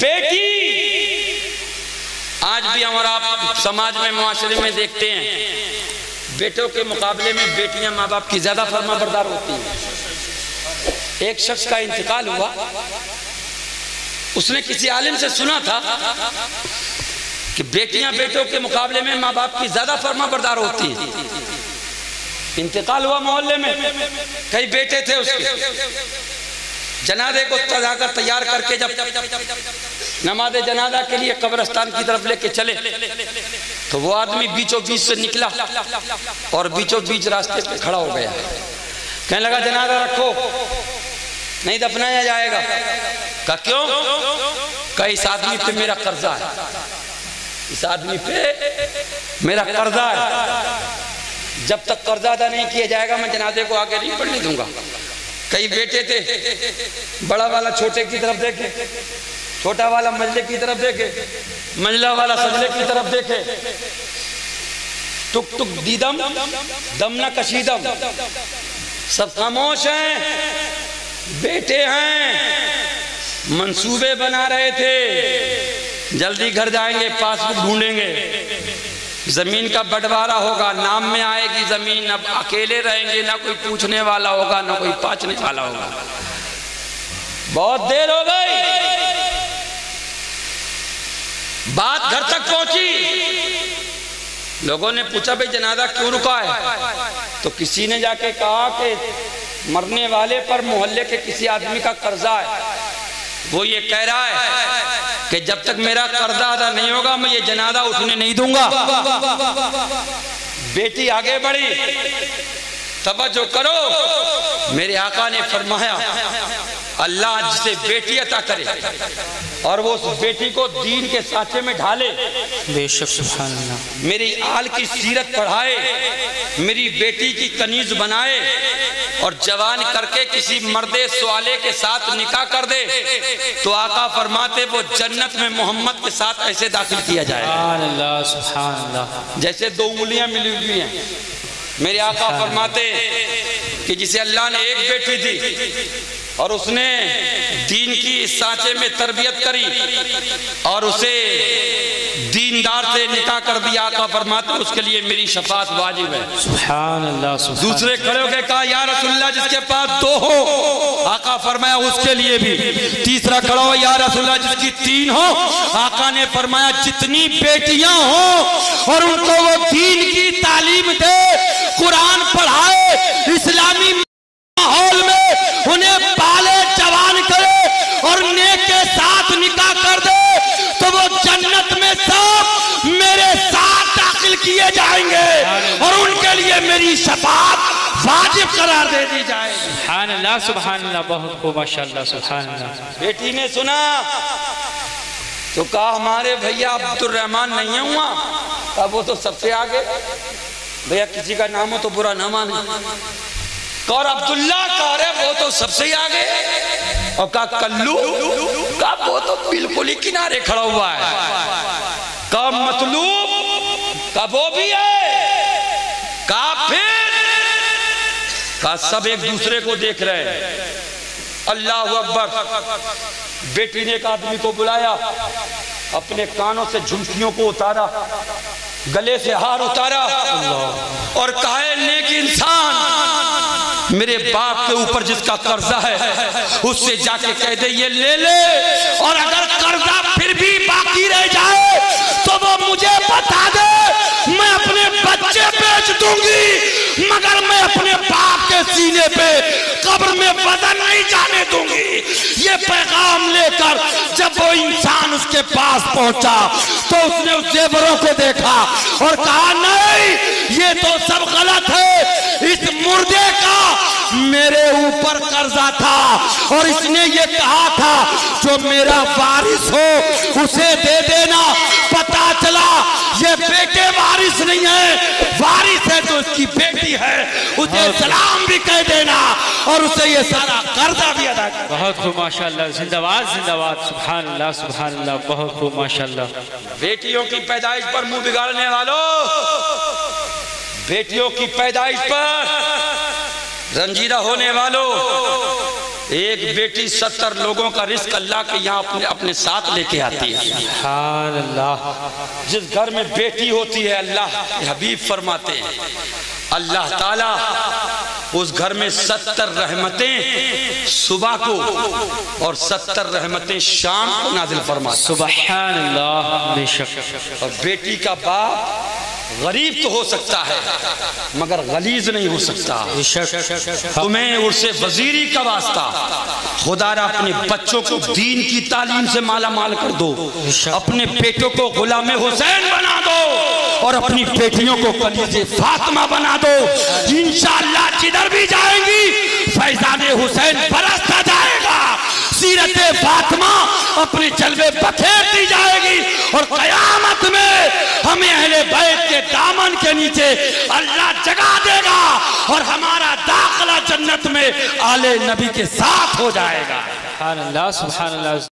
बेटी आज भी हम और आप समाज में माशरे में देखते हैं, बेटों के मुकाबले में बेटियाँ माँ बाप की ज़्यादा फर्मा बरदार होती हैं। एक शख्स का इंतकाल हुआ। उसने किसी आलिम से सुना था कि बेटियाँ बेटों के मुकाबले में माँ बाप की ज़्यादा फर्मा बरदार होती हैं। इंतकाल हुआ मोहल्ले में। कई बेटे थे उसके। जनादे को जाकर तैयार करके जब नमाज़ जनादा के लिए कब्रस्तान की तरफ़ लेके चले तो वो आदमी बीचों बीच से निकला और बीचों बीच रास्ते पे खड़ा हो गया। कहने लगा, जनादा रखो, नहीं दफनाया जाएगा। का क्यों? का इस आदमी पे मेरा कर्जा है। इस आदमी पे मेरा कर्जा है। जब तक कर्जा अदा नहीं किया जाएगा, मैं जनाजे को आगे नहीं बढ़ने दूँगा। कई बेटे थे। बड़ा वाला छोटे की तरफ़ देखे, छोटा वाला मजले की तरफ़ देखे मंजला वाला सजले की तरफ़ देखे। टुक टुक दीदम, दम न कशीदम। सब खामोश हैं, बेटे हैं, मंसूबे बना रहे थे। जल्दी घर जाएँगे, पासबुक ढूंढेंगे। ज़मीन का बंटवारा होगा, नाम में आएगी ज़मीन, अब अकेले रहेंगे, ना कोई पूछने वाला होगा, ना कोई पाचने वाला होगा। बहुत देर हो गई। बात घर तक पहुँची। लोगों ने पूछा, भाई, जनाजा क्यों रुका है? तो किसी ने जाके कहा कि मरने वाले पर मोहल्ले के किसी आदमी का कर्जा है। वो ये कह रहा है कि जब तक मेरा कर्जा अदा नहीं होगा मैं ये जनाजा उठने नहीं दूँगा। बेटी आगे बढ़ी। तवज्जो करो। मेरे आका ने फरमाया अल्लाह जिसे बेटी अता करे और वो उस बेटी को दीन के साचे में ढाले। बेशक मेरी आल की सीरत पढ़ाए मेरी बेटी की कनीज बनाए और जवान करके किसी मर्दे सवाले के साथ निकाह कर दे तो आका फरमाते वो जन्नत में मोहम्मद के साथ ऐसे दाखिल किया जाए। जैसे दो उंगलियाँ मिली हुई हैं। मेरे आका फरमाते कि जिसे अल्लाह ने एक बेटी दी और उसने दीन की इस सांचे में तरबियत करी और उसे दीनदार से निकाह कर दिया। आका फरमाते उसके लिए मेरी शफात वाजिब है। सुभान अल्लाह सुभान दूसरे खड़े होकर कहा या रसुल्ला जिसके पास दो हो। आका फरमाया उसके लिए भी। तीसरा खड़ा हो या रसुल्ला जिसकी तीन हो। आका ने फरमाया जितनी बेटियाँ हो और उनको वो दीन की तालीम दे कुरान पढ़ाए इस्लामी माहौल में किए जाएँगे और उनके लिए मेरी शफात वाजिब करार दे दी जाएगी। अल्लाह अल्लाह बहुत खूब माशाल्लाह सुभान अल्लाह। बेटी ने सुना तो कहा हमारे भैया अब्दुल रहमान नहीं है हुआ? कहा वो तो सबसे आगे। भैया किसी का नाम हो तो बुरा ना माने। और अब्दुल्ला कह रहे वो तो सबसे आगे। और का कल्लू का वो तो बिल्कुल ही किनारे खड़ा हुआ है। का मतलूब का वो भी है। का फिर का सब एक दूसरे को देख रहे हैं। अल्लाह अकबर। बेटी ने एक आदमी को बुलाया, अपने कानों से झुमकियों को उतारा, गले से हार उतारा और कहा नेक इंसान, मेरे बाप के ऊपर जिसका कर्जा है, उससे जाके कह दे, ये ले ले और अगर कर्जा फिर भी बाकी रह जाए तो वो मुझे बता दे, मैं अपने बच्चे बेच दूँगी, मगर मैं अपने बाप के सीने पे कब्र में बदल नहीं जाने दूँगी। ये पैगाम लेकर जब वो इंसान उसके पास पहुँचा तो उसने उस जेवरों को देखा और कहा नहीं ये तो सब गलत है इस मुर्दे का मेरे ऊपर कर्जा था और इसने ये कहा था जो मेरा वारिस हो उसे दे देना। पता चला ये बेटे वारिस नहीं है। वारिस है तो उसकी बेटी है। उसे सलाम भी कह देना और उसे ये सारा कर्जा भी अदा कर बहुत खूब माशाल्लाह। जिंदाबाद जिंदाबाद। सुभान अल्लाह सुभान अल्लाह बहुत खूब माशाल्लाह। बेटियों की पैदाइश पर मुँह बिगाड़ने वालों बेटियों की पैदाइश पर रंजीदा होने वालों एक बेटी सत्तर लोगों का रिस्क अल्लाह के यहाँ अपने अपने साथ लेके आती है। सुभान अल्लाह जिस घर में बेटी होती है अल्लाह के हबीब फरमाते हैं। अल्लाह ताला उस घर में सत्तर रहमतें सुबह को और सत्तर रहमतें शाम को नाजिल फरमाते सुबह अल्लाह बेशक। और बेटी का बाप गरीब तो हो सकता है, मगर गलीज नहीं हो सकता। तुम्हें उससे वजीरी का वास्ता। खुदारा अपने बच्चों को दीन की तालीम से माला माल कर दो। अपने बेटों को गुलाम हुसैन बना दो और अपनी बेटियों को कलीजे फातिमा बना दो। इंशाअल्लाह जिधर भी जाएँगी, फैजान हुसैन बरसता जाएगा। सीरत फातिमा अपने जलवे बखेरती जाएगी और कयामत में अहले बैत के दामन के नीचे अल्लाह जगा देगा और हमारा दाखला जन्नत में आले नबी के साथ हो जाएगा। अल्लाह।